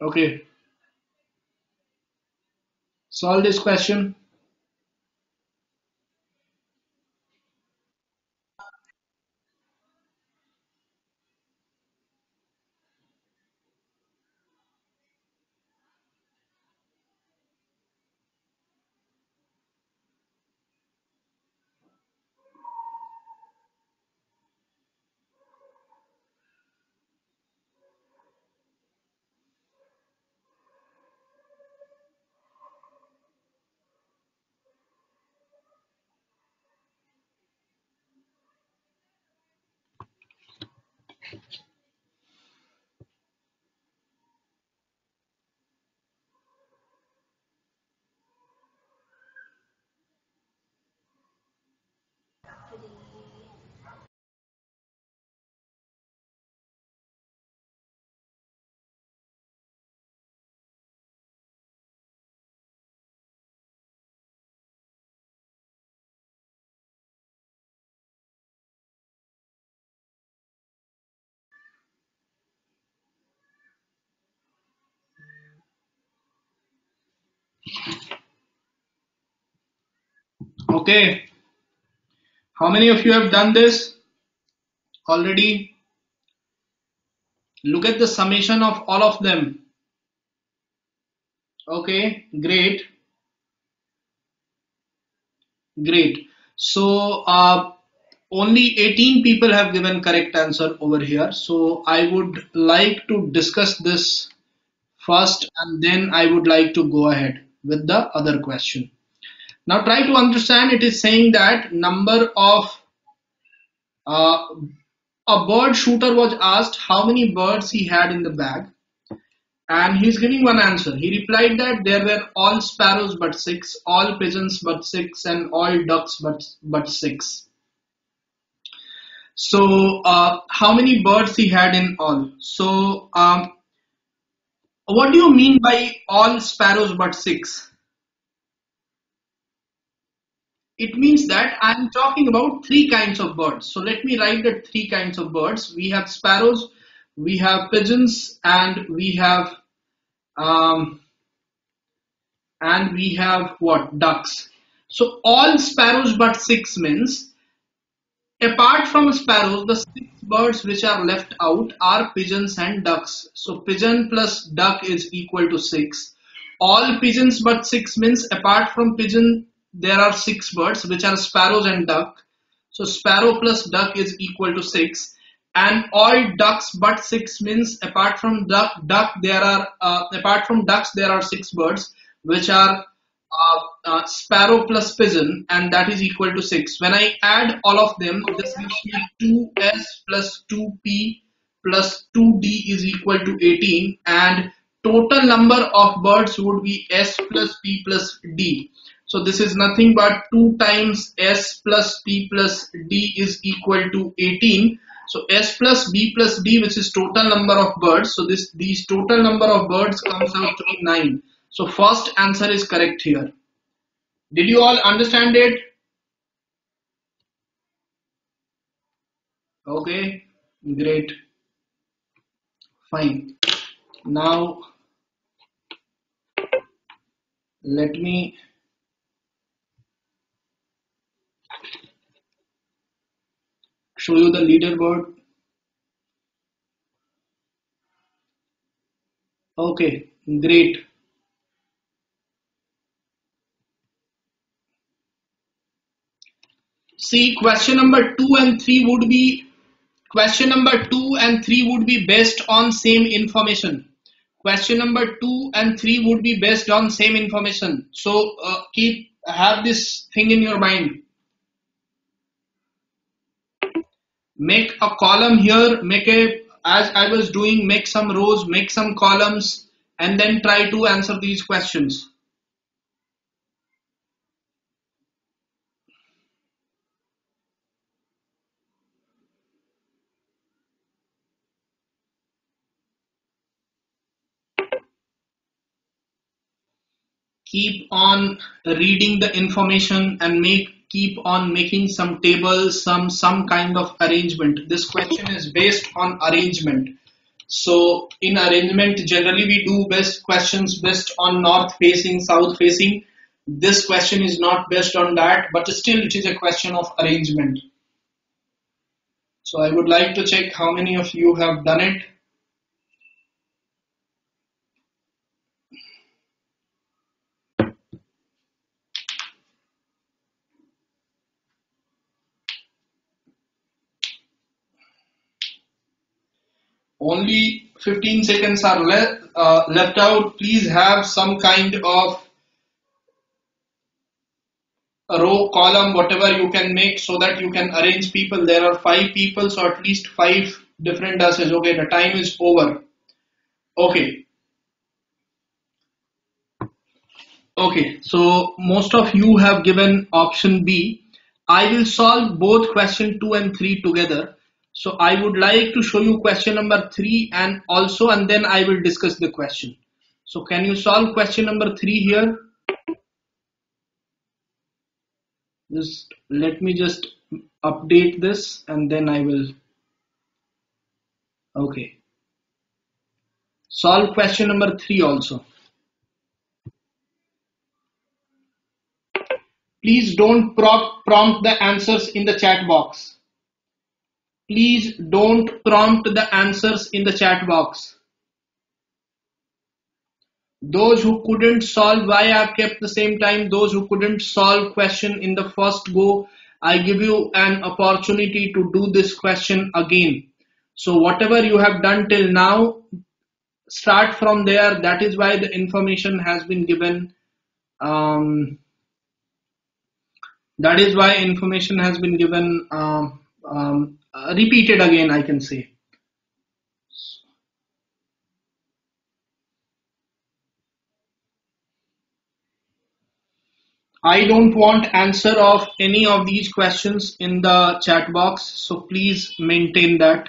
Okay, solve this question. Okay, how many of you have done this already? Look at the summation of all of them. Okay, great. Great. So uh, only 18 people have given correct answer over here. So I would like to discuss this first and then I would like to go ahead with the other question. Now try to understand it is saying that number of uh, a bird shooter was asked how many birds he had in the bag and he's giving one answer. He replied that there were all sparrows but six, all pigeons but six, and all ducks but but six. So uh, how many birds he had in all? So um, what do you mean by all sparrows but six? It means that I'm talking about three kinds of birds. So let me write the three kinds of birds. We have sparrows, we have pigeons, and we have um, and we have what ducks. So all sparrows but six means apart from sparrows, the six birds which are left out are pigeons and ducks. So pigeon plus duck is equal to six. All pigeons but six means apart from pigeon there are six birds which are sparrows and duck. So sparrow plus duck is equal to six. And all ducks but six means apart from duck, duck there are uh, apart from ducks there are six birds which are uh, sparrow plus pigeon and that is equal to 6. When I add all of them, this gives me 2s plus 2p plus 2d is equal to 18 and total number of birds would be s plus p plus d. So this is nothing but 2 times s plus p plus d is equal to 18. So s plus b plus d which is total number of birds. So this these total number of birds comes out to be 9. So first answer is correct here. Did you all understand it? Okay, great. Fine. Now let me show you the leaderboard. Okay, great. See, question number two and three would be question number two and three would be based on same information. Question number two and three would be based on same information. So uh, keep have this thing in your mind. make a column here make a as I was doing make some rows make some columns and then try to answer these questions keep on reading the information and make keep on making some tables, some some kind of arrangement. This question is based on arrangement. So in arrangement, generally we do best questions based on north facing, south facing. This question is not based on that, but still it is a question of arrangement. So I would like to check how many of you have done it. Only 15 seconds are uh, left out. Please have some kind of a row, column, whatever you can make so that you can arrange people. There are five people, so at least five different dashes. Okay, the time is over. Okay. Okay, so most of you have given option B. I will solve both question 2 and 3 together so I would like to show you question number three and also and then I will discuss the question. So can you solve question number three here? Just let me just update this and then I will. Okay. Solve question number three also. Please don't prompt the answers in the chat box. Please don't prompt the answers in the chat box. Those who couldn't solve why I've kept the same time, those who couldn't solve question in the first go, I give you an opportunity to do this question again. So whatever you have done till now, start from there. That is why the information has been given. Um, that is why information has been given um, um, Uh, repeated again I can say. I don't want answer of any of these questions in the chat box so please maintain that.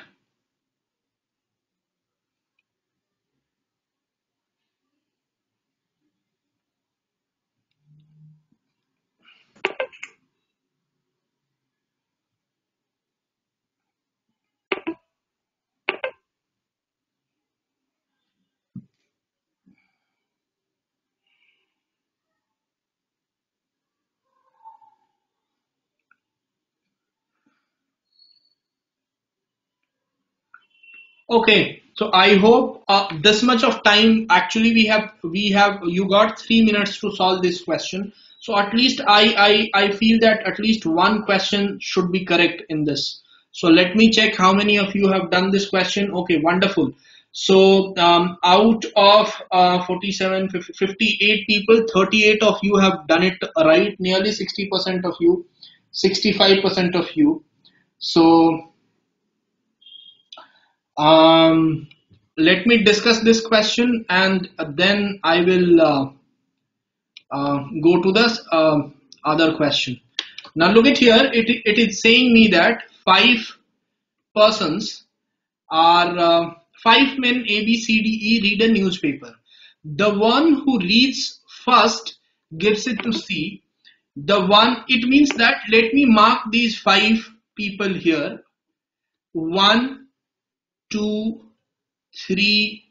Okay, so I hope uh, this much of time actually we have we have you got three minutes to solve this question. So at least I, I, I feel that at least one question should be correct in this. So let me check how many of you have done this question. Okay, wonderful. So um, out of uh, 47, 58 people, 38 of you have done it right, nearly 60% of you, 65% of you. So um, let me discuss this question and then I will uh, uh, go to the uh, other question. Now look at here, it, it is saying me that five persons are uh, five men A, B, C, D, E read a newspaper. The one who reads first gives it to C. The one, it means that let me mark these five people here. One, two, three,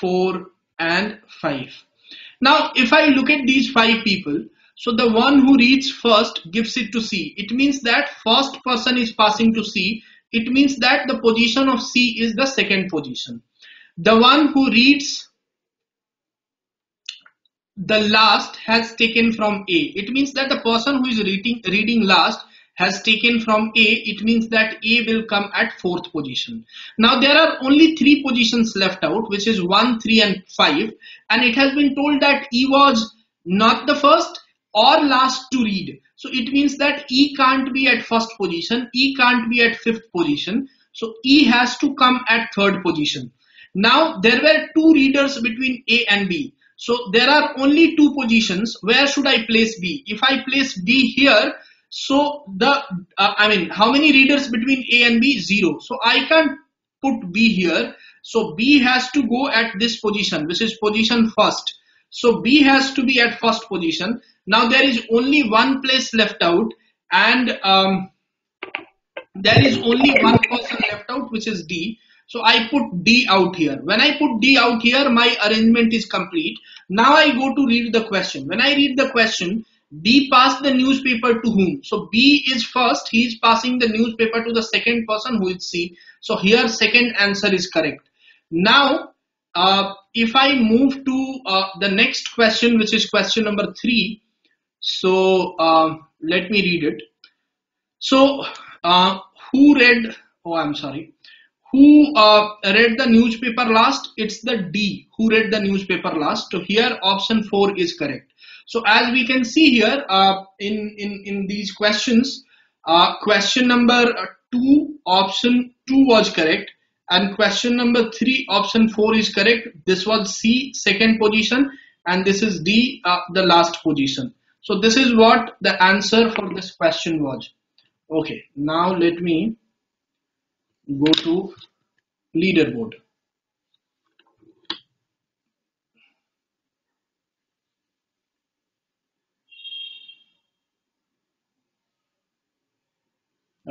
four, and five. Now, if I look at these five people, so the one who reads first gives it to C. It means that first person is passing to C. It means that the position of C is the second position. The one who reads the last has taken from A. It means that the person who is reading, reading last has taken from A, it means that A will come at fourth position. Now there are only three positions left out, which is 1, 3 and 5. And it has been told that E was not the first or last to read. So it means that E can't be at first position, E can't be at fifth position. So E has to come at third position. Now there were two readers between A and B. So there are only two positions. Where should I place B? If I place B here, so the, uh, I mean, how many readers between A and B? Zero. So I can't put B here. So B has to go at this position, which is position first. So B has to be at first position. Now there is only one place left out and um, there is only one person left out, which is D. So I put D out here. When I put D out here, my arrangement is complete. Now I go to read the question. When I read the question, B passed the newspaper to whom? So B is first. He is passing the newspaper to the second person who is C. So here second answer is correct. Now, uh, if I move to uh, the next question, which is question number three. So uh, let me read it. So uh, who read? Oh, I'm sorry. Who uh, read the newspaper last? It's the D. Who read the newspaper last? So here option four is correct. So as we can see here uh, in, in, in these questions, uh, question number two, option two was correct and question number three, option four is correct. This was C, second position and this is D, uh, the last position. So this is what the answer for this question was. Okay, now let me go to leaderboard.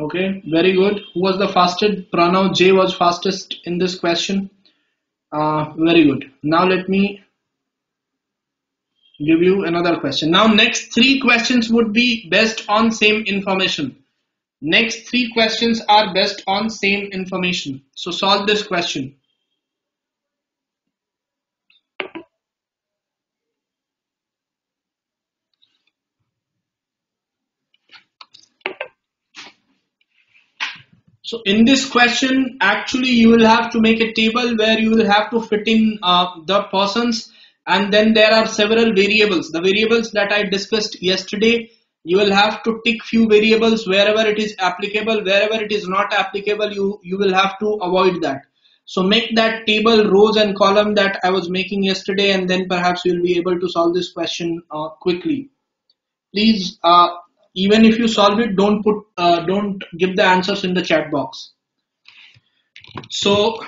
Okay, very good. Who was the fastest? Pranav J was fastest in this question. Uh, very good. Now let me give you another question. Now next three questions would be based on same information. Next three questions are based on same information. So solve this question. So in this question, actually you will have to make a table where you will have to fit in uh, the persons and then there are several variables. The variables that I discussed yesterday, you will have to tick few variables wherever it is applicable, wherever it is not applicable, you, you will have to avoid that. So make that table rows and column that I was making yesterday and then perhaps you'll be able to solve this question uh, quickly. Please uh, even if you solve it don't put uh, don't give the answers in the chat box. So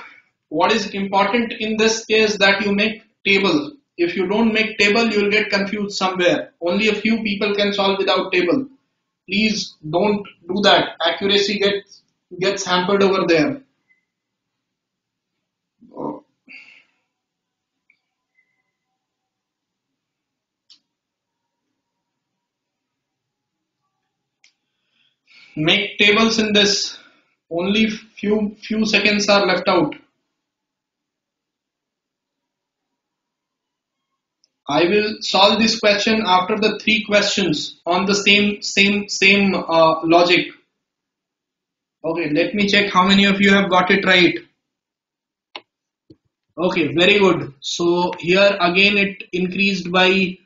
what is important in this is that you make table. If you don't make table you will get confused somewhere. Only a few people can solve without table. Please don't do that. Accuracy gets gets hampered over there make tables in this. Only few few seconds are left out. I will solve this question after the three questions on the same same same uh, logic. Okay let me check how many of you have got it right. Okay very good. So here again it increased by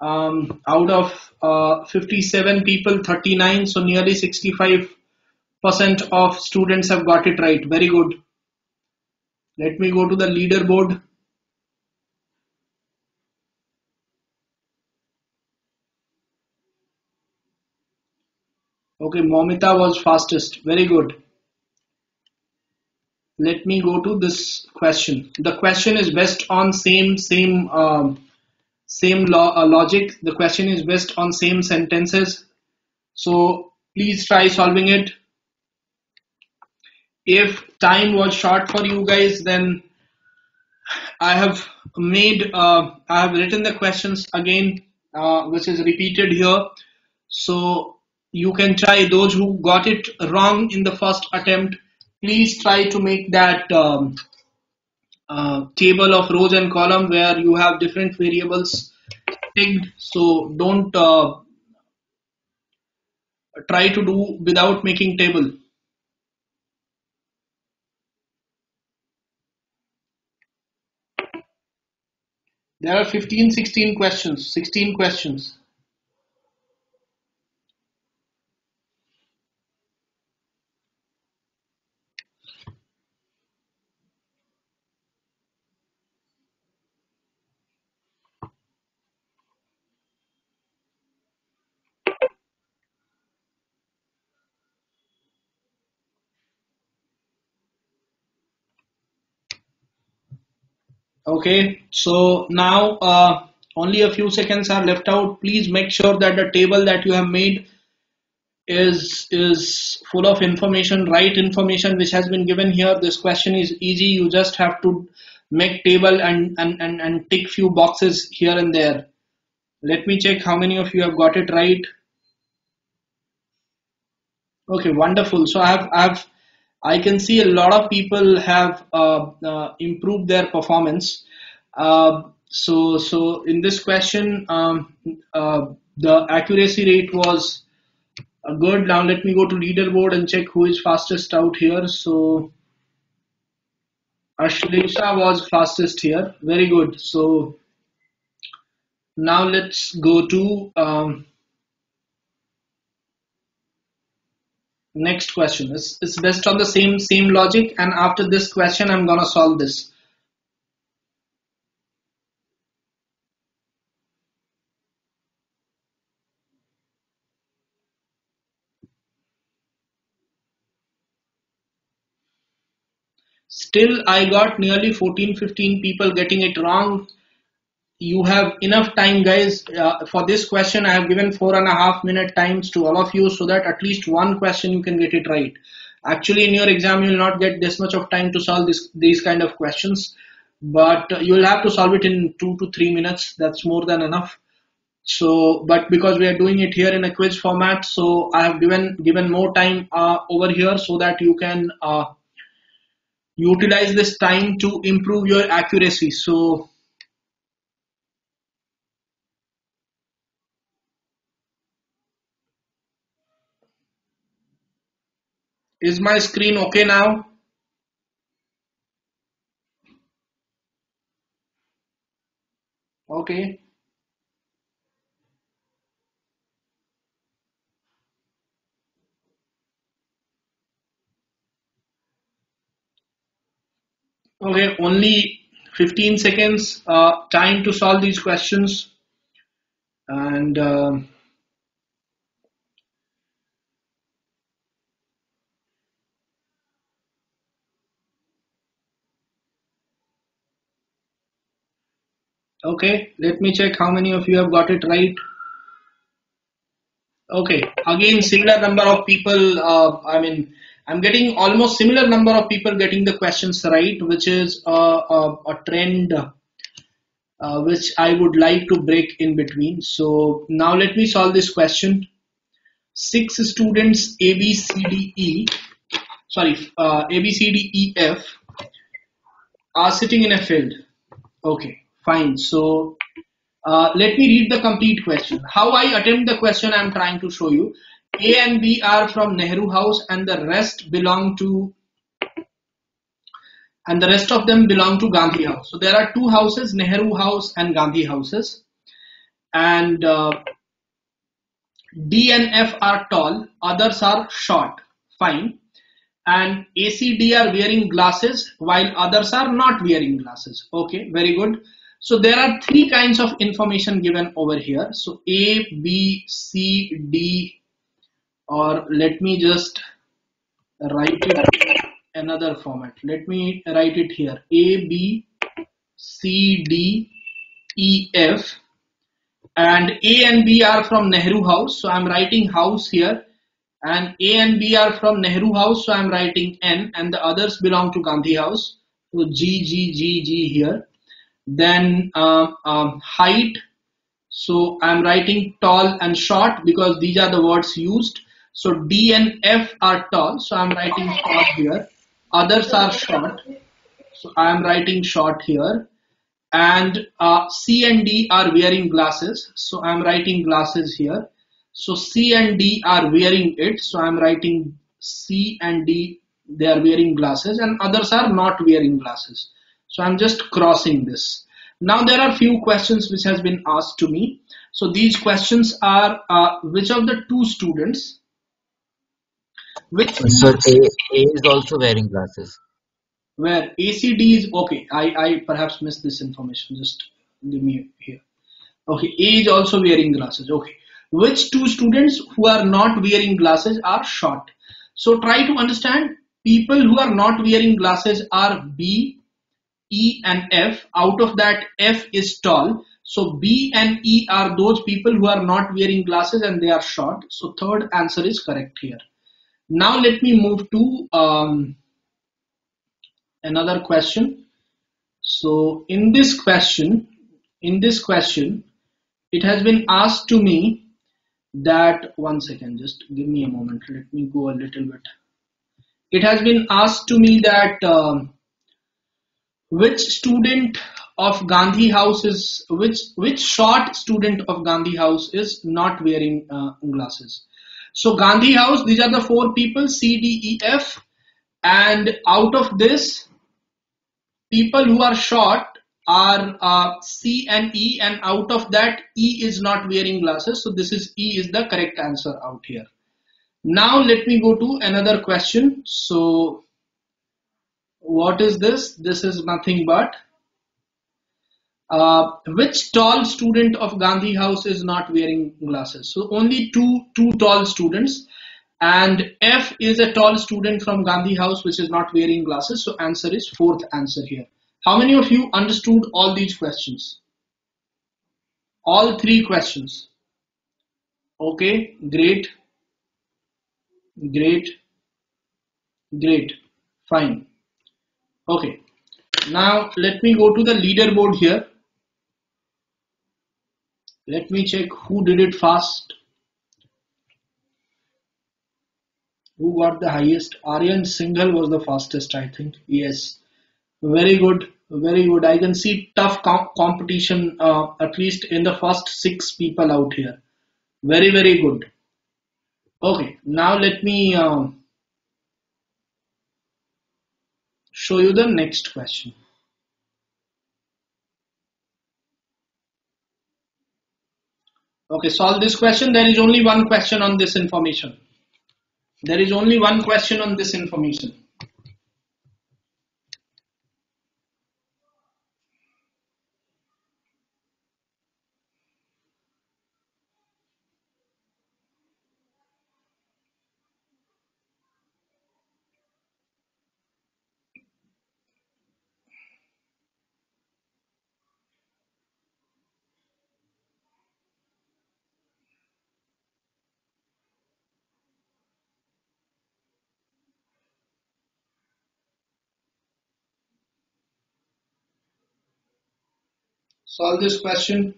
um, out of uh, 57 people 39 so nearly 65 percent of students have got it right. Very good. Let me go to the leaderboard. Okay momita was fastest. Very good. Let me go to this question. The question is based on same same um, same uh, logic. The question is based on same sentences. So please try solving it. If time was short for you guys, then I have made, uh, I have written the questions again, uh, which is repeated here. So you can try those who got it wrong in the first attempt. Please try to make that um, table of rows and column where you have different variables tagged so don't uh, try to do without making table. There are 15 16 questions 16 questions okay so now uh, only a few seconds are left out please make sure that the table that you have made is is full of information, right information which has been given here. This question is easy. You just have to make table and and and, and tick few boxes here and there. Let me check how many of you have got it right. Okay, wonderful. So I have I have I can see a lot of people have uh, uh, improved their performance. Uh, so so in this question, um, the accuracy rate was good. Now let me go to leaderboard and check who is fastest out here. So Ashlesha was fastest here. Very good. So now let's go to um, next question. is it's based on the same same logic, and after this question, I'm gonna solve this. Still, I got nearly 14, 15 people getting it wrong. You have enough time, guys. Uh, for this question, I have given four and a half minute times to all of you so that at least one question you can get it right. Actually, in your exam, you will not get this much of time to solve this, these kind of questions, but you will have to solve it in two to three minutes. That's more than enough. So, but because we are doing it here in a quiz format, so I have given given more time uh, over here so that you can uh, utilize this time to improve your accuracy. So is my screen okay now? Okay. Okay, only 15 seconds uh, time to solve these questions. And uh, okay, let me check how many of you have got it right. Okay, again, similar number of people, uh, I mean, I'm getting almost similar number of people getting the questions right, which is a, a, a trend uh, which I would like to break in between. So now let me solve this question. Six students A, B, C, D, E, sorry, uh, A, B, C, D, E, F are sitting in a field. Okay, fine. So uh, let me read the complete question. How I attempt the question I'm trying to show you. A and B are from Nehru House and the rest belong to and the rest of them belong to Gandhi House. So there are two houses, Nehru House and Gandhi Houses. And uh, D and F are tall, others are short. Fine. And ACD are wearing glasses while others are not wearing glasses. Okay, very good. So there are three kinds of information given over here. So A, B, C, D, or let me just write it another format. Let me write it here. A b c d e f. And a and b are from nehru house. So i'm writing house here. And a and b are from nehru house. So i'm writing n. And the others belong to gandhi house. So g g g g here then uh, um, height so i'm writing tall and short because these are the words used so D and F are tall, so I'm writing tall here. Others are short, so I'm writing short here. And uh, C and D are wearing glasses, so I'm writing glasses here. So C and D are wearing it, so I'm writing C and D, they are wearing glasses, and others are not wearing glasses. So I'm just crossing this. Now there are few questions which has been asked to me. So these questions are uh, which of the two students which Sir, A, A is also wearing glasses. where ACD is okay. I, I perhaps missed this information. Just give me here. Okay, A is also wearing glasses. Okay. Which two students who are not wearing glasses are short? So try to understand people who are not wearing glasses are B, E and F. Out of that, F is tall. So B and E are those people who are not wearing glasses and they are short. So third answer is correct here. Now let me move to um, another question. So in this question, in this question, it has been asked to me that one second, just give me a moment. Let me go a little bit. It has been asked to me that um, which student of Gandhi House is which which short student of Gandhi House is not wearing uh, glasses. So Gandhi House, these are the four people C, D, E, F, and out of this, people who are short are uh, C and E, and out of that, E is not wearing glasses. So this is E is the correct answer out here. Now let me go to another question. So what is this? This is nothing but uh, which tall student of Gandhi House is not wearing glasses? So only two two tall students, and F is a tall student from Gandhi House which is not wearing glasses. So answer is fourth answer here. How many of you understood all these questions? All three questions. Okay, great, great, great, fine. Okay, now let me go to the leaderboard here. Let me check who did it fast. Who got the highest? Aryan Singhal was the fastest, I think. Yes. Very good. Very good. I can see tough com competition, uh, at least in the first six people out here. Very, very good. Okay. Now let me uh, show you the next question. Okay, solve this question. There is only one question on this information. There is only one question on this information. Solve this question.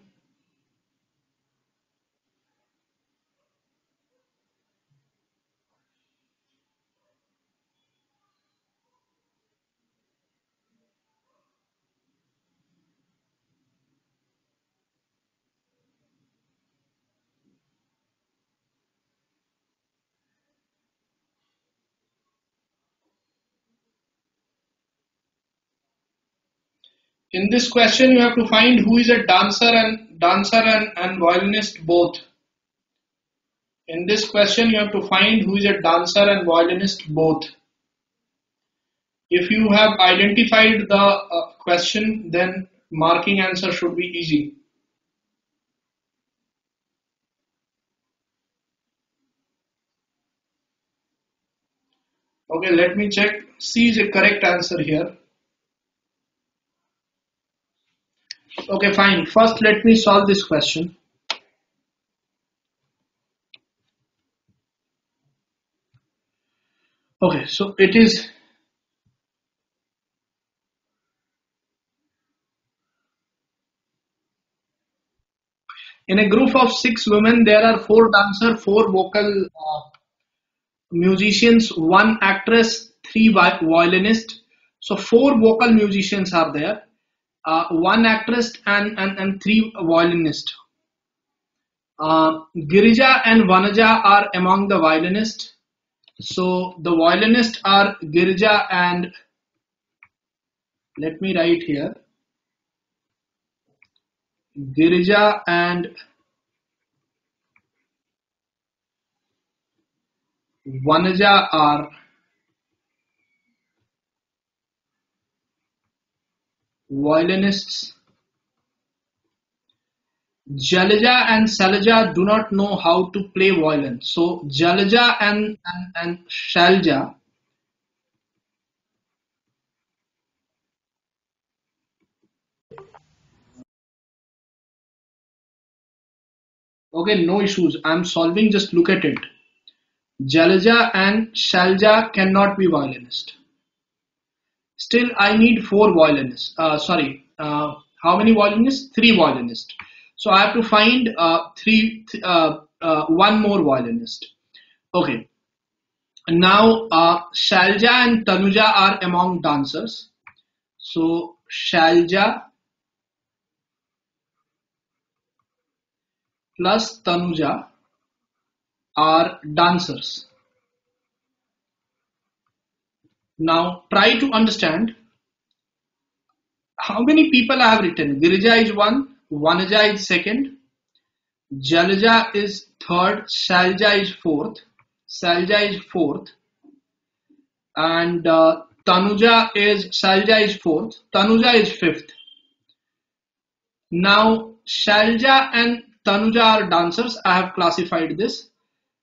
In this question, you have to find who is a dancer and dancer and, and violinist both. In this question, you have to find who is a dancer and violinist both. If you have identified the uh, question, then marking answer should be easy. Okay, let me check. C is a correct answer here. Okay, fine. First, let me solve this question. Okay, so it is in a group of six women, there are four dancers, four vocal uh, musicians, one actress, three violinists. So four vocal musicians are there one actress and, and, and three violinists. Uh, Girija and Vanaja are among the violinists. So the violinists are Girija and let me write here. Girija and Vanaja are violinists. Jalaja and Salaja do not know how to play violin. So Jalaja and, and, and Shalja Okay, no issues. I'm solving, just look at it. Jalaja and Shalja cannot be violinist. Still, I need four violinists. Uh, sorry, uh, how many violinists? Three violinists. So I have to find uh, three, uh, uh, one more violinist. Okay. Now, uh, Shalja and Tanuja are among dancers. So Shalja plus Tanuja are dancers. Now try to understand how many people I have written. Girija is one, Vanaja is second, Jalaja is third, Shalja is fourth, Salja is fourth, and uh, Tanuja is Shalja is fourth, Tanuja is fifth. Now Shalja and Tanuja are dancers. I have classified this.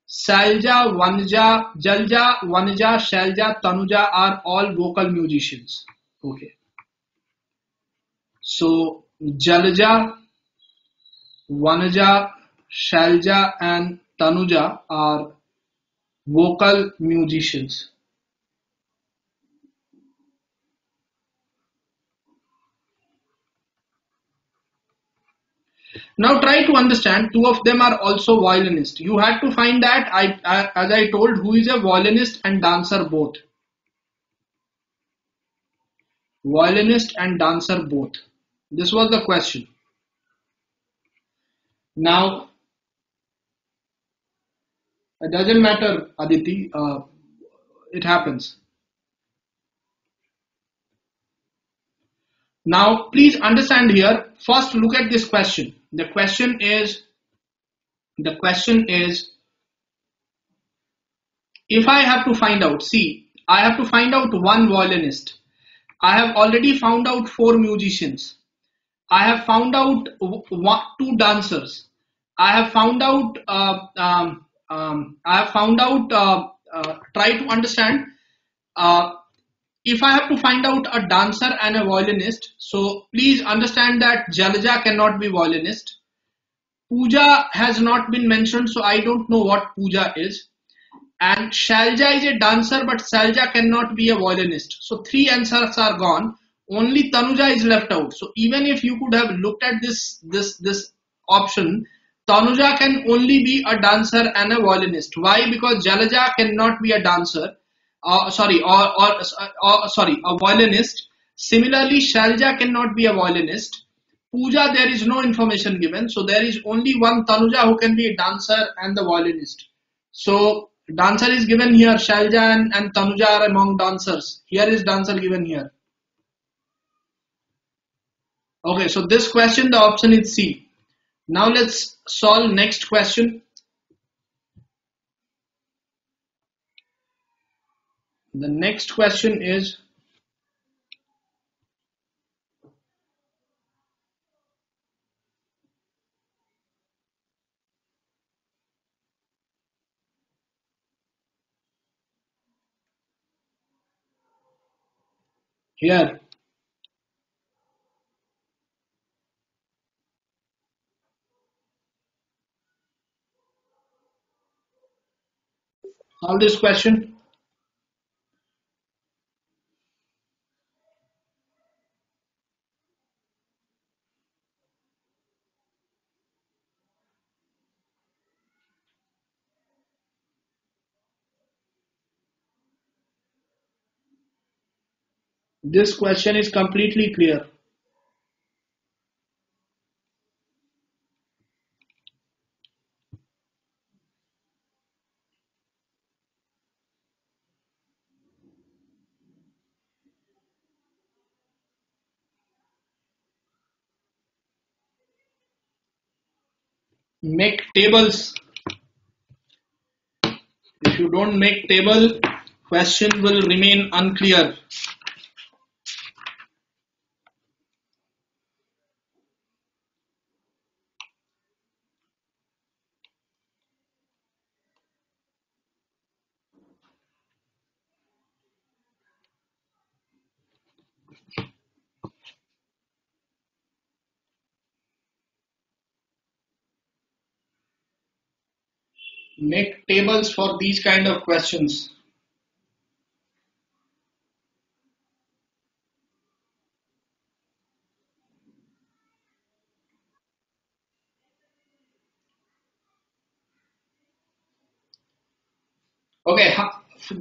Salja, Vanja, Jalja, Vanja, Shalja, Tanuja are all vocal musicians. Okay. So Jalja, Vanaja, Shalja and Tanuja are vocal musicians. Now try to understand, two of them are also violinists. You had to find that, I, I, as I told, who is a violinist and dancer both. Violinist and dancer both. This was the question. Now, it doesn't matter, Aditi, uh, it happens. Now, please understand here, first look at this question. The question is, the question is, if I have to find out, see, I have to find out one violinist. I have already found out four musicians. I have found out one, two dancers. I have found out, uh, um, um, I have found out, uh, uh, try to understand, uh, if I have to find out a dancer and a violinist, so please understand that Jalaja cannot be violinist. Puja has not been mentioned, so I don't know what Puja is. And Shalja is a dancer, but Shalja cannot be a violinist. So three answers are gone. Only Tanuja is left out. So even if you could have looked at this this this option, Tanuja can only be a dancer and a violinist. Why? Because Jalaja cannot be a dancer uh, sorry, or, or, or, sorry, a violinist. Similarly, Shalja cannot be a violinist. Puja, there is no information given. So there is only one Tanuja who can be a dancer and the violinist. So dancer is given here. Shalja and, and Tanuja are among dancers. Here is dancer given here. Okay, so this question, the option is C. Now let's solve next question. The next question is here. Solve this question. This question is completely clear. Make tables. If you don't make table, question will remain unclear. Tables for these kind of questions. Okay,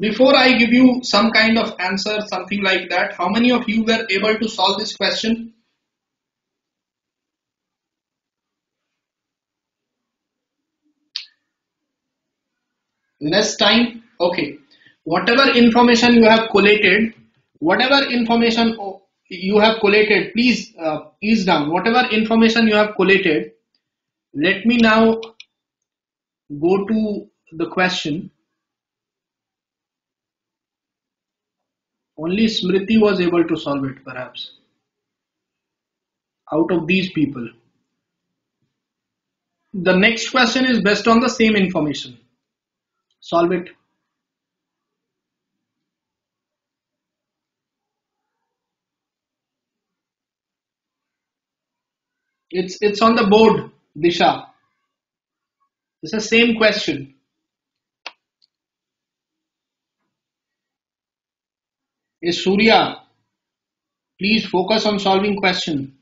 before I give you some kind of answer, something like that, how many of you were able to solve this question? Less time? Okay. Whatever information you have collated, whatever information you have collated, please uh, ease down. Whatever information you have collated, let me now go to the question. Only Smriti was able to solve it, perhaps. Out of these people. The next question is based on the same information. Solve it. It's it's on the board, Disha. It's the same question. is Surya. Please focus on solving question.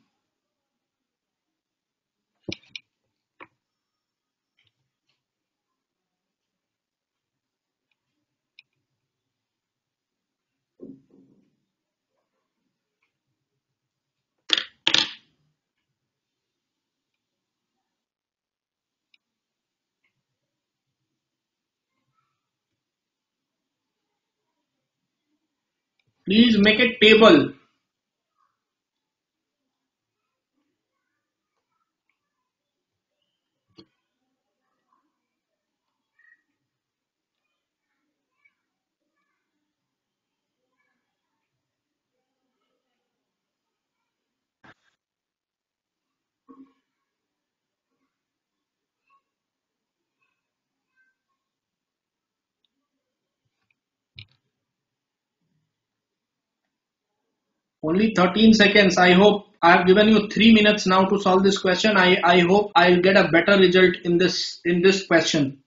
Please make a table. Only 13 seconds. I hope I have given you three minutes now to solve this question. I, I hope I'll get a better result in this in this question.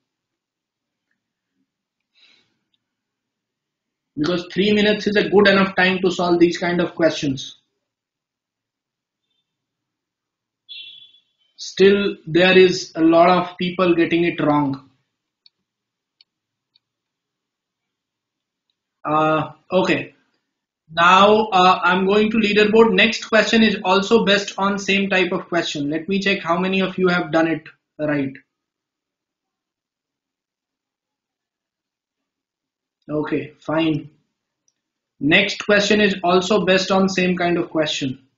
Because three minutes is a good enough time to solve these kind of questions. Still, there is a lot of people getting it wrong. Uh, okay. Now uh, I'm going to leaderboard. Next question is also based on same type of question. Let me check how many of you have done it right. Okay, fine. Next question is also based on same kind of question.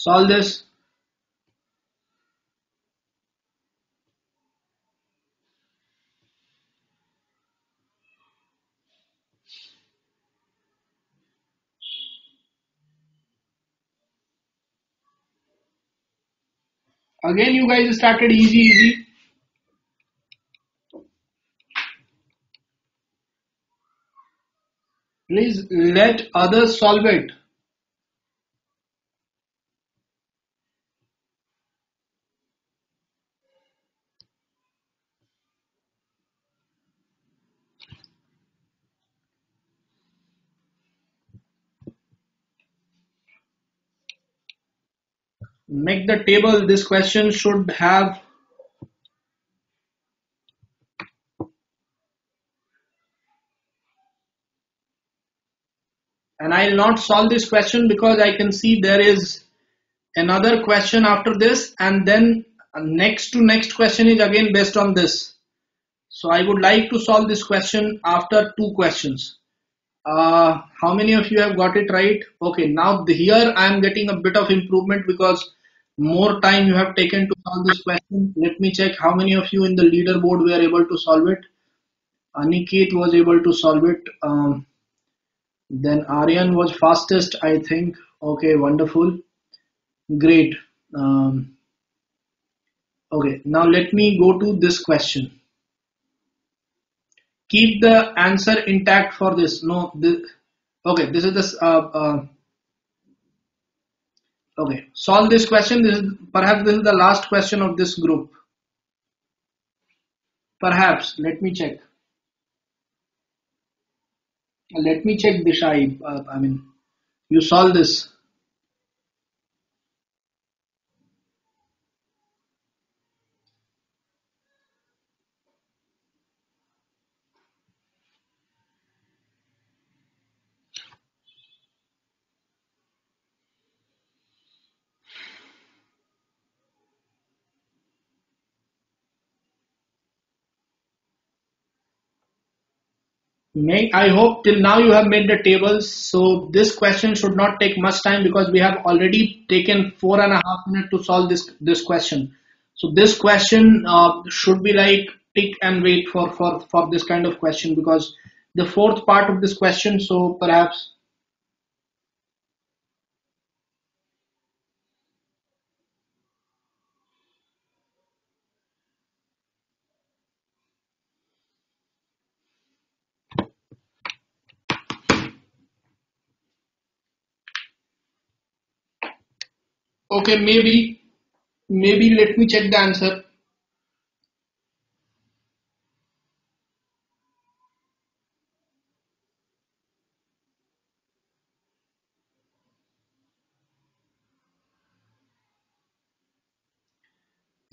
Solve this. Again you guys started easy easy. Please let others solve it make the table this question should have and I'll not solve this question because I can see there is another question after this and then next to next question is again based on this. So I would like to solve this question after two questions. Uh, how many of you have got it right? Okay now here I am getting a bit of improvement because more time you have taken to solve this question. Let me check how many of you in the leaderboard were able to solve it. Aniket was able to solve it. Um, then Aryan was fastest, I think. Okay, wonderful. Great. Um, okay, now let me go to this question. keep the answer intact for this. No, this, okay, this is this. Uh, uh, okay, solve this question. This is perhaps this is the last question of this group. Perhaps. Let me check. Let me check Disha. Uh, I mean, you solve this. I hope till now you have made the tables. So this question should not take much time because we have already taken four and a half minutes to solve this this question. So this question uh, should be like tick and wait for for for this kind of question because the fourth part of this question. So perhaps okay maybe maybe let me check the answer.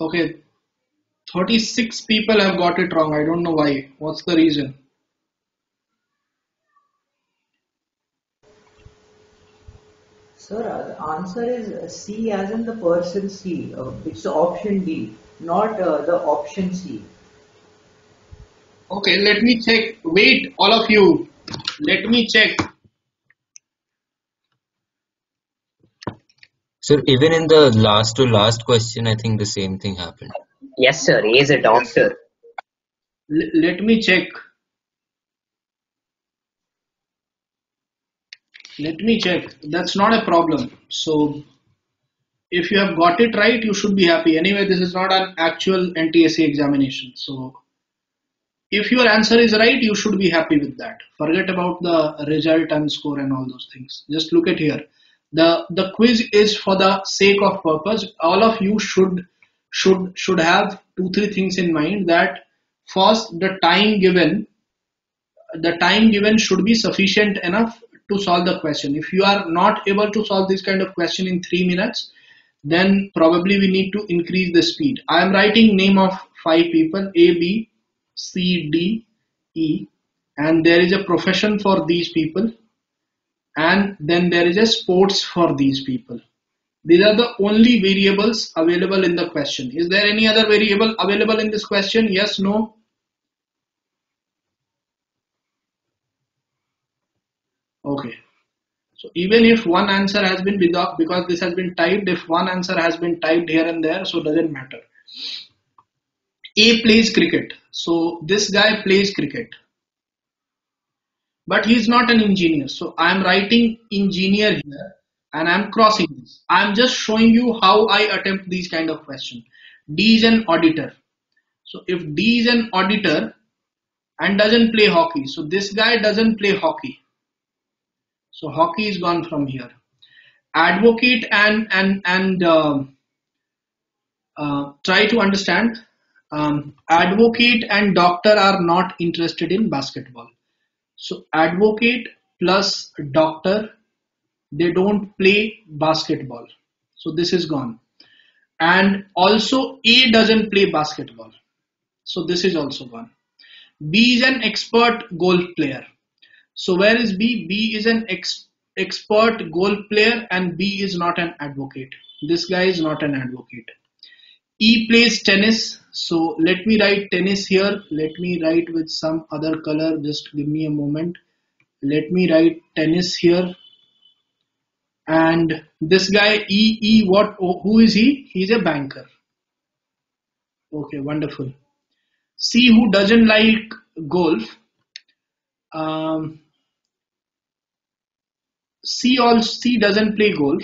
Okay, 36 people have got it wrong. I don't know why. What's the reason? Sir, the answer is uh, C as in the person C. Uh, it's option D, not uh, the option C. Okay, let me check. Wait, all of you. Let me check. So even in the last to last question, I think the same thing happened. Yes, sir. He is a doctor. L- let me check. Let me check. That's not a problem. So if you have got it right, you should be happy. Anyway, this is not an actual NTSE examination. So if your answer is right, you should be happy with that. Forget about the result and score and all those things. Just look at here. The the quiz is for the sake of purpose. All of you should should should have two three things in mind that first the time given the time given should be sufficient enough to solve the question. If you are not able to solve this kind of question in three minutes, then probably we need to increase the speed. I am writing name of five people A, B, C, D, E, and there is a profession for these people, and then there is a sports for these people. These are the only variables available in the question. Is there any other variable available in this question? Yes, no? Okay. So even if one answer has been because this has been typed, if one answer has been typed here and there, so doesn't matter. A plays cricket. So this guy plays cricket. But he's not an engineer. So I'm writing engineer here and I'm crossing this. I'm just showing you how I attempt these kind of questions. D is an auditor. So if D is an auditor and doesn't play hockey, so this guy doesn't play hockey. So hockey is gone from here. Advocate and and and uh, uh, try to understand. Um, advocate and doctor are not interested in basketball. So advocate plus doctor, they don't play basketball. So this is gone. And also A doesn't play basketball. So this is also gone. B is an expert golf player. So where is B? B is an ex- expert golf player and B is not an advocate. This guy is not an advocate. E plays tennis. So let me write tennis here. Let me write with some other color. Just give me a moment. Let me write tennis here. And this guy E E what? oh, Who is he? He's a banker. Okay, wonderful. C who doesn't like golf. Um, C also C doesn't play golf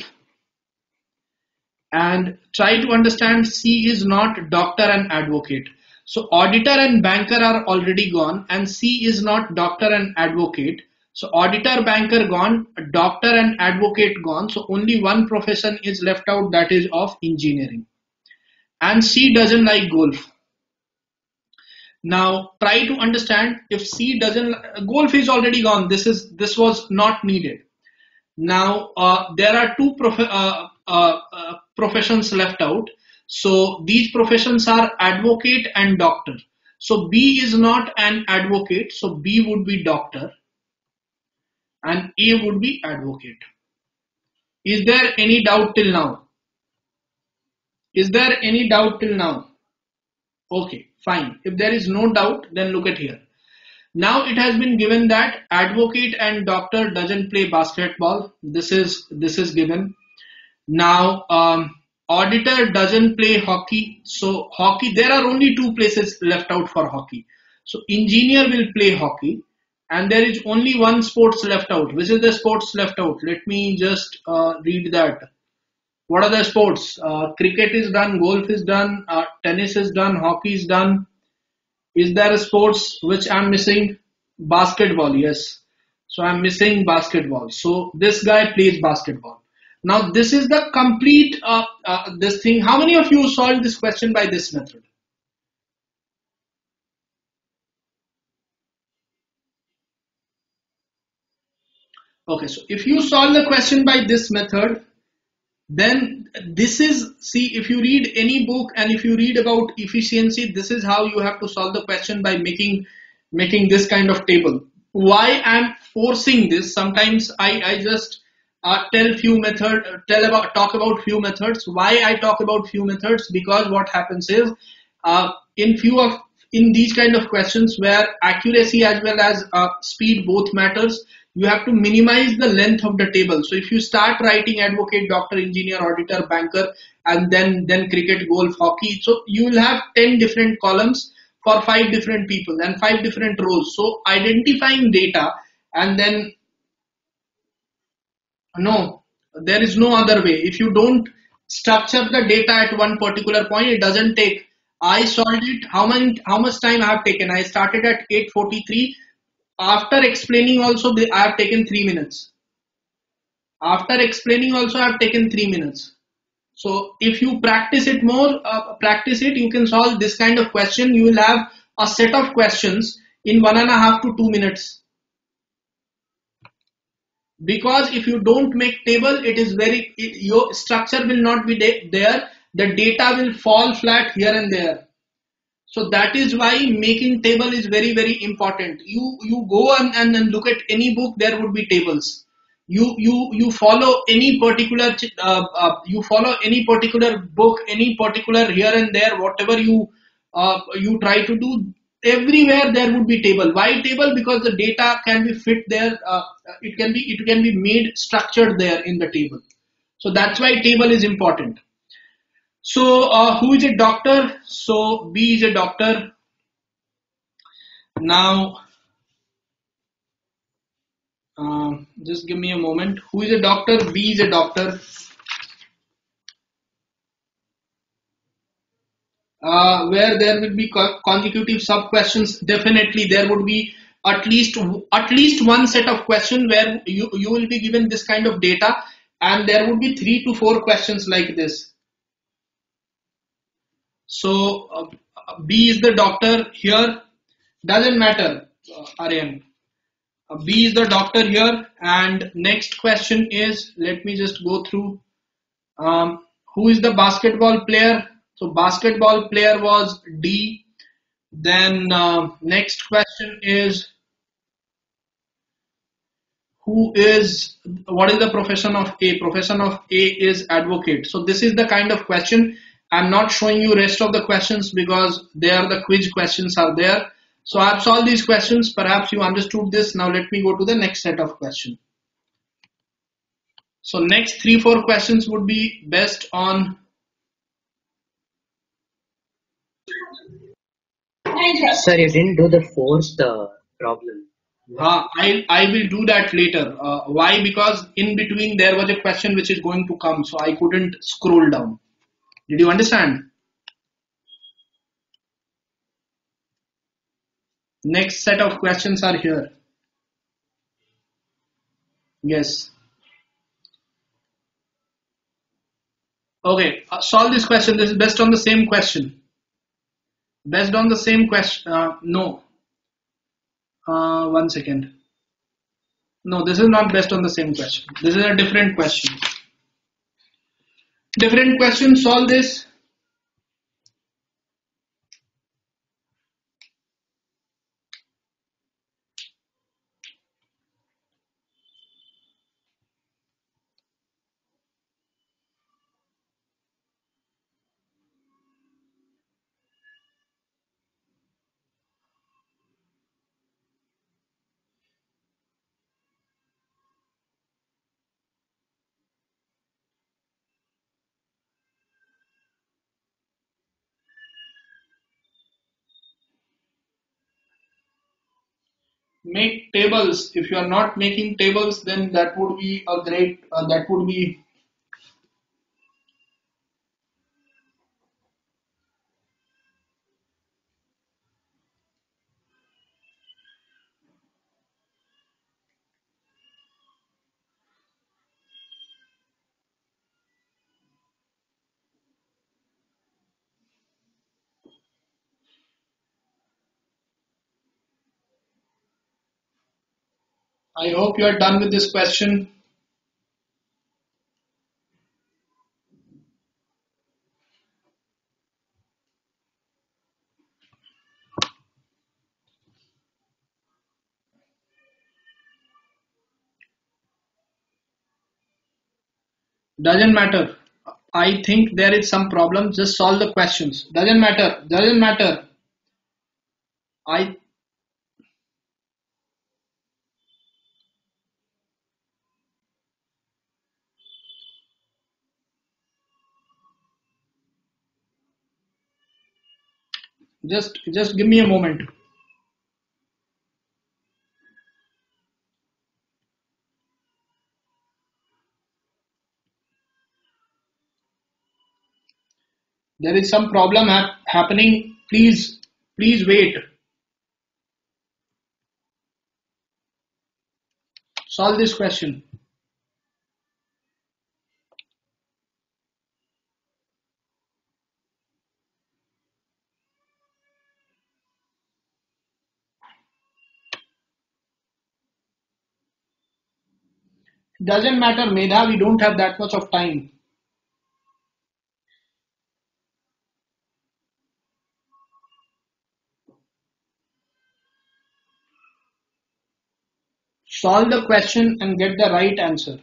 and try to understand C is not doctor and advocate. So auditor and banker are already gone and C is not doctor and advocate. So auditor, banker gone, doctor and advocate gone. So only one profession is left out that is of engineering. And C doesn't like golf. Now try to understand if C doesn't, golf is already gone. This is, this was not needed. Now uh, there are two prof uh, uh, uh professions left out. So these professions are advocate and doctor. So B is not an advocate. So B would be doctor and A would be advocate. Is there any doubt till now? Is there any doubt till now? Okay, fine. If there is no doubt, then look at here. Now it has been given that advocate and doctor doesn't play basketball. This is this is given. Now um, auditor doesn't play hockey. So hockey, there are only two places left out for hockey. So engineer will play hockey and there is only one sports left out. Which is the sports left out? Let me just uh, read that. What are the sports? Uh, cricket is done, golf is done, uh, tennis is done, hockey is done. Is there a sports which I'm missing? Basketball, yes. So I'm missing basketball. So this guy plays basketball. Now this is the complete uh, uh, this thing. How many of you solved this question by this method? Okay, so if you solve the question by this method, then this is, see, if you read any book and if you read about efficiency, this is how you have to solve the question by making, making this kind of table. Why I'm forcing this, sometimes I, I just uh, tell few method, tell about, talk about few methods. Why I talk about few methods? Because what happens is, uh, in few of, in these kind of questions where accuracy as well as uh, speed both matters, you have to minimize the length of the table. So if you start writing advocate, doctor, engineer, auditor, banker, and then, then cricket, golf, hockey, so you will have 10 different columns for five different people and five different rows. So identifying data and then, no, there is no other way. If you don't structure the data at one particular point, it doesn't take I solved it. How many? How much time I have taken? I started at 8:43 after explaining also I have taken three minutes. After explaining also I have taken three minutes. So if you practice it more, uh, practice it, you can solve this kind of question. You will have a set of questions in one and a half to two minutes. Because if you don't make table, it is very, it, your structure will not be there. The data will fall flat here and there. So that is why making table is very, very important. You, you go and, and, and look at any book, there would be tables. You, you, you follow any particular, uh, uh, you follow any particular book, any particular here and there, whatever you, uh, you try to do, everywhere there would be table. Why table? Because the data can be fit there. Uh, it can be, it can be made structured there in the table. So that's why table is important. So uh, who is a doctor? So B is a doctor. Now, uh, just give me a moment. Who is a doctor? B is a doctor. Uh, where there will be consecutive sub questions, definitely there would be at least at least one set of questions where you, you will be given this kind of data and there would be three to four questions like this so uh, B is the doctor here. Doesn't matter, uh, Aryan. Uh, B is the doctor here. And next question is, let me just go through. Um, who is the basketball player? So basketball player was D. Then uh, next question is, who is what is the profession of A? Profession of A is advocate. So this is the kind of question I'm not showing you rest of the questions because there the quiz questions are there. So I've solved these questions. Perhaps you understood this. Now let me go to the next set of questions. So next three, four questions would be best on Sir, you didn't do the fourth uh, problem. Uh, I, I will do that later. Uh, why? Because in between there was a question which is going to come, so I couldn't scroll down. Did you understand? Next set of questions are here. Yes. Okay, uh, solve this question. This is based on the same question. Based on the same question. Uh, no. Uh, one second. No, this is not based on the same question. This is a different question. Different questions Solve this. Make tables. If you are not making tables then that would be a great uh, that would be I hope you are done with this question. Doesn't matter. I think there is some problem. Just solve the questions. Doesn't matter. Doesn't matter. I just just give me a moment. There is some problem hap- happening. Please please wait. Solve this question. Doesn't matter, Medha, we don't have that much of time. Solve the question and get the right answer.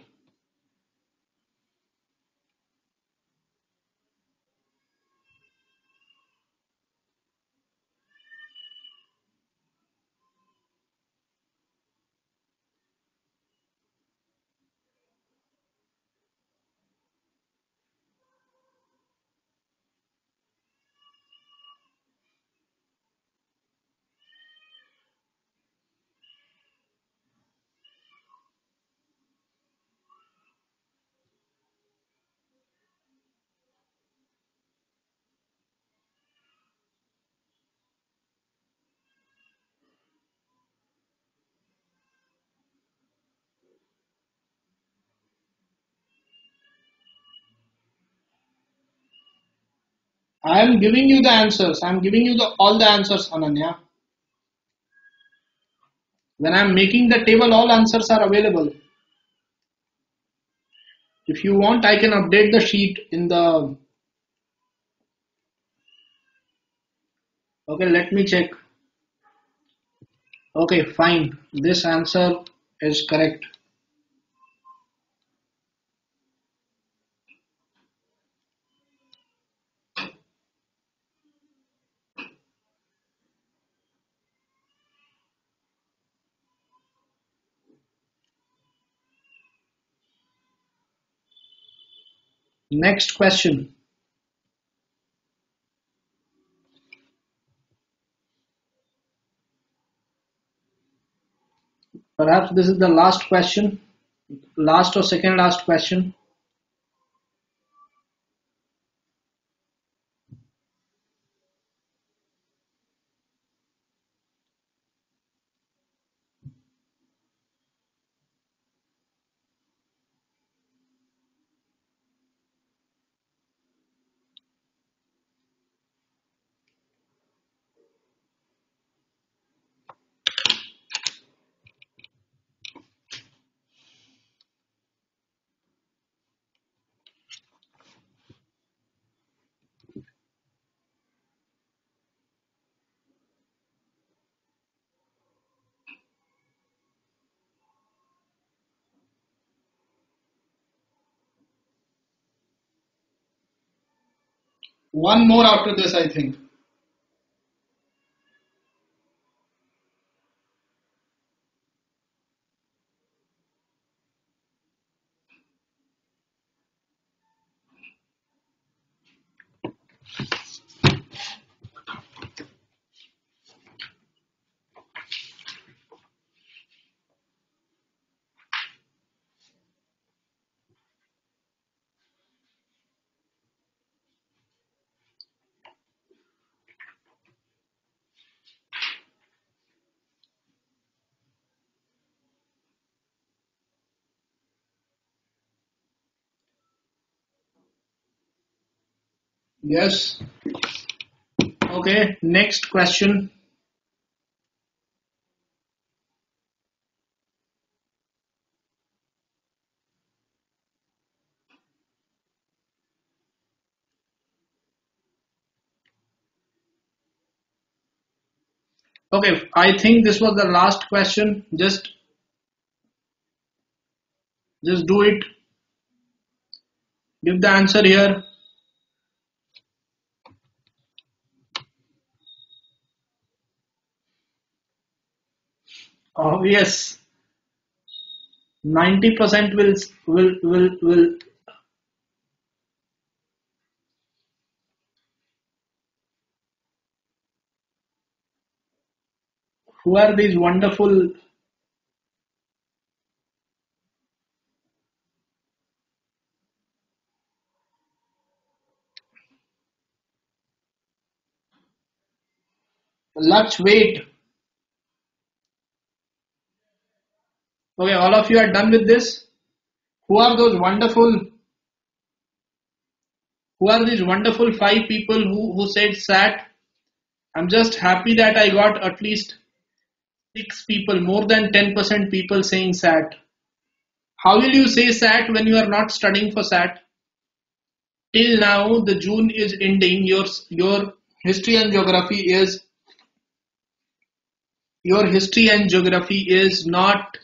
I am giving you the answers. I am giving you the all the answers, Ananya. When I am making the table, all answers are available. If you want, I can update the sheet in the. Okay, let me check. Okay, fine. This answer is correct. Next question. Perhaps this is the last question, last or second last question. One more after this, I think. Yes. Okay, next question. Okay, I think this was the last question. Just just do it. Give the answer here. Obvious. Ninety percent will will will will. Who are these wonderful? Let's wait. Okay, all of you are done with this. Who are those wonderful? Who are these wonderful five people who who said SAT? I'm just happy that I got at least six people, more than 10% people saying SAT. How will you say SAT when you are not studying for SAT? Till now, the June is ending. Your your history and geography is your history and geography is not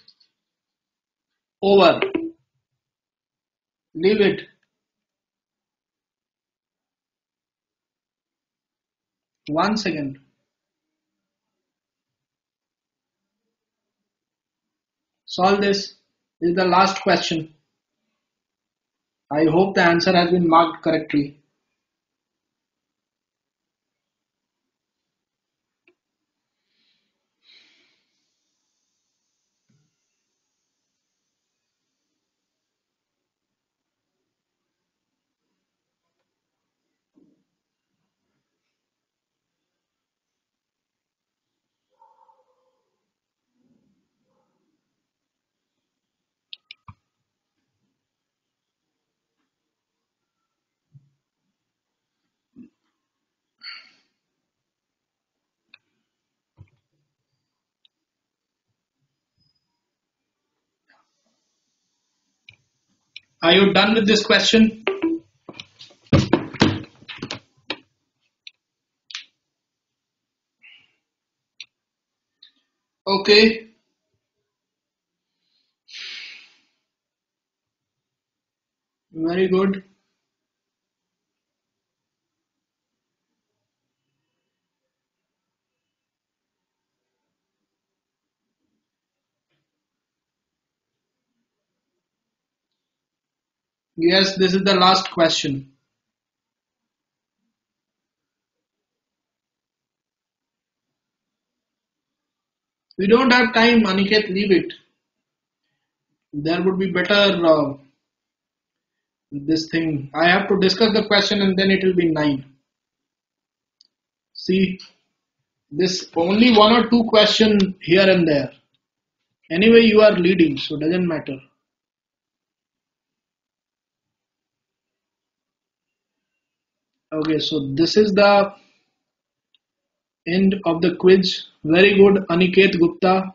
over. Leave it. One second. Solve this. This is the last question. I hope the answer has been marked correctly. Are you done with this question? Okay. Very good. Yes, this is the last question. We don't have time, Aniket, leave it. There would be better uh, this thing. I have to discuss the question and then it will be nine. See, this only one or two question here and there. Anyway, you are leading, so doesn't matter. Okay, so this is the end of the quiz. Very good, Aniket Gupta.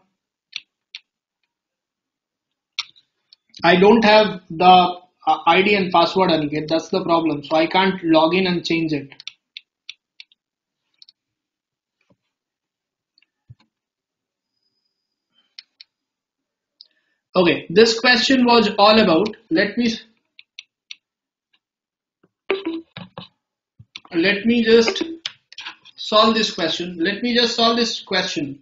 I don't have the uh, ID and password, Aniket. That's the problem. So I can't log in and change it. Okay, this question was all about. Let me let me just solve this question. Let me just solve this question.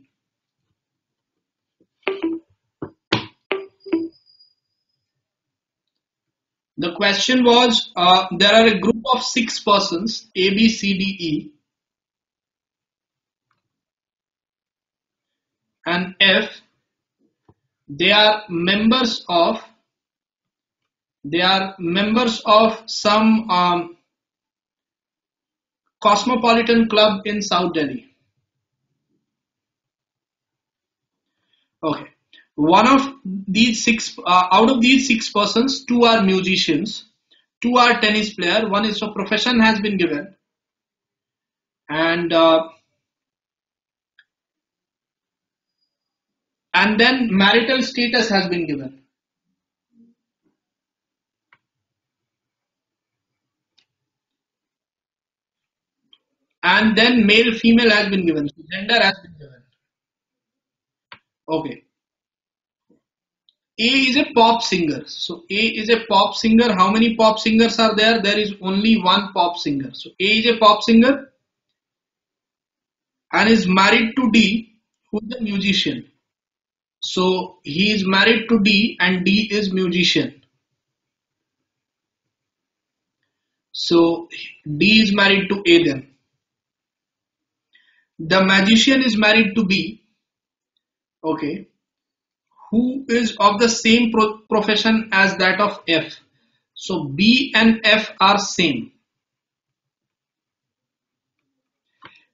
The question was uh, there are a group of six persons A, B, C, D, E, and F. They are members of they are members of some um, cosmopolitan club in South Delhi. Okay. One of these six, uh, out of these six persons, two are musicians, two are tennis player, one is a profession has been given, and uh, and then marital status has been given. And then male female has been given. So gender has been given. Okay. A is a pop singer. So a is a pop singer. How many pop singers are there? There is only one pop singer. So a is a pop singer and is married to d who is a musician. So he is married to d and d is musician. So d is married to a then the magician is married to B, okay, who is of the same pro profession as that of F. So B and F are same.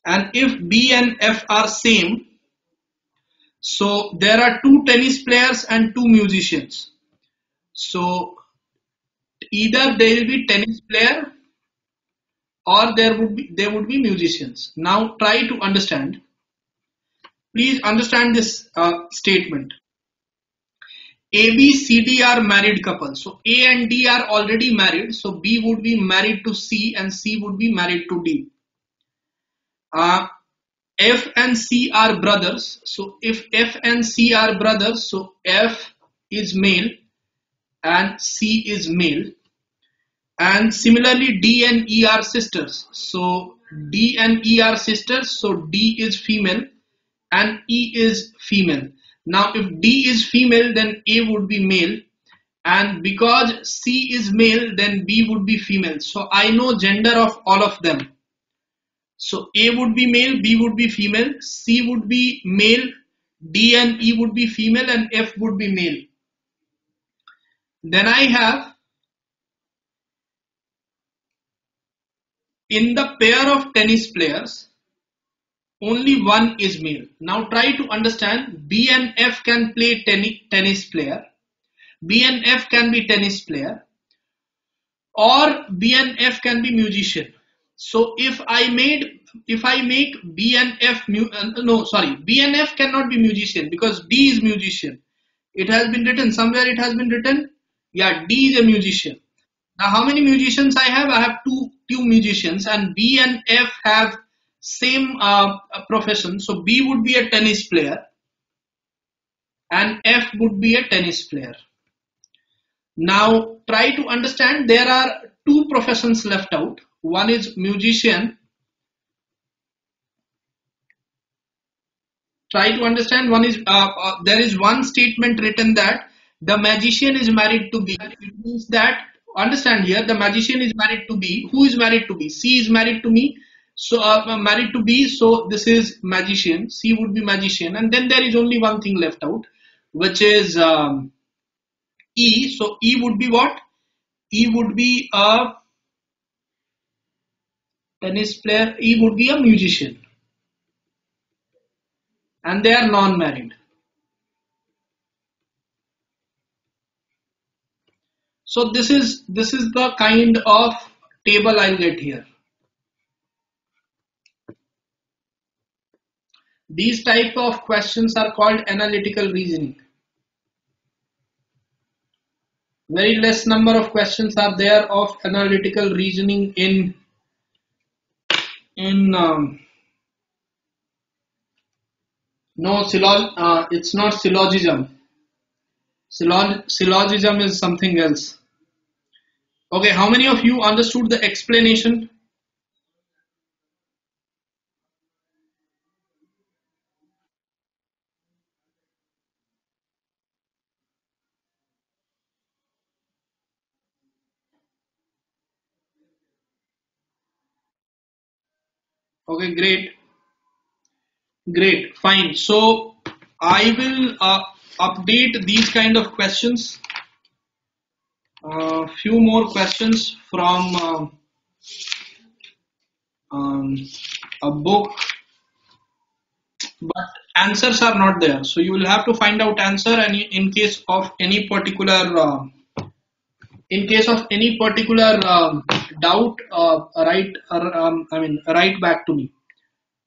And if B and F are same, so there are two tennis players and two musicians. So either there will be tennis player or there would be there would be musicians. Now try to understand. Please understand this uh, statement. A, B, C, D are married couples. So A and D are already married. So B would be married to C and C would be married to D. Uh, F and C are brothers. So if F and C are brothers, so F is male and C is male and similarly D and E are sisters. So D and E are sisters. So D is female and E is female. Now if D is female then A would be male. And because C is male then B would be female. So I know gender of all of them. So A would be male B would be female C would be male D and E would be female and F would be male. Then I have in the pair of tennis players, only one is male. Now try to understand B and F can play tennis, tennis player. B and F can be tennis player or B and F can be musician. So if I made if I make B and F uh, no sorry B and F cannot be musician because D is musician. It has been written somewhere. It has been written. Yeah, D is a musician. Now, how many musicians I have? I have two two musicians, and B and F have same uh, profession. So B would be a tennis player, and F would be a tennis player. Now, try to understand. There are two professions left out. One is musician. Try to understand. One is uh, uh, there is one statement written that the magician is married to B. It means that understand here the magician is married to B. Who is married to B? C is married to me. So uh, married to B. So this is magician. C would be magician. And then there is only one thing left out, which is um, E. So E would be what? E would be a tennis player. E would be a musician. And they are non-married. So this is this is the kind of table I'll get here. These type of questions are called analytical reasoning. Very less number of questions are there of analytical reasoning in in um, no uh, it's not syllogism. Syllogism is something else. Okay, how many of you understood the explanation? okay great great fine so i will uh, update these kind of questions. A few more questions from uh, um, a book, but answers are not there. So you will have to find out answer and in case of any particular uh, in case of any particular um, doubt, uh, write uh, um, I mean write back to me.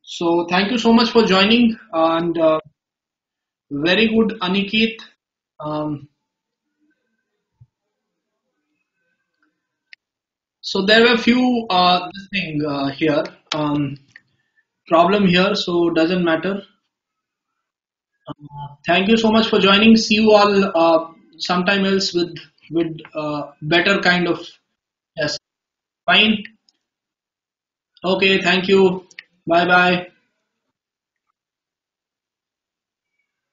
So thank you so much for joining and uh, very good Aniket. Um, so there were a few uh, thing uh, here um, problem here, so doesn't matter. Uh, thank you so much for joining. See you all uh, sometime else with with uh, better kind of yes. Fine. Okay. Thank you. Bye bye.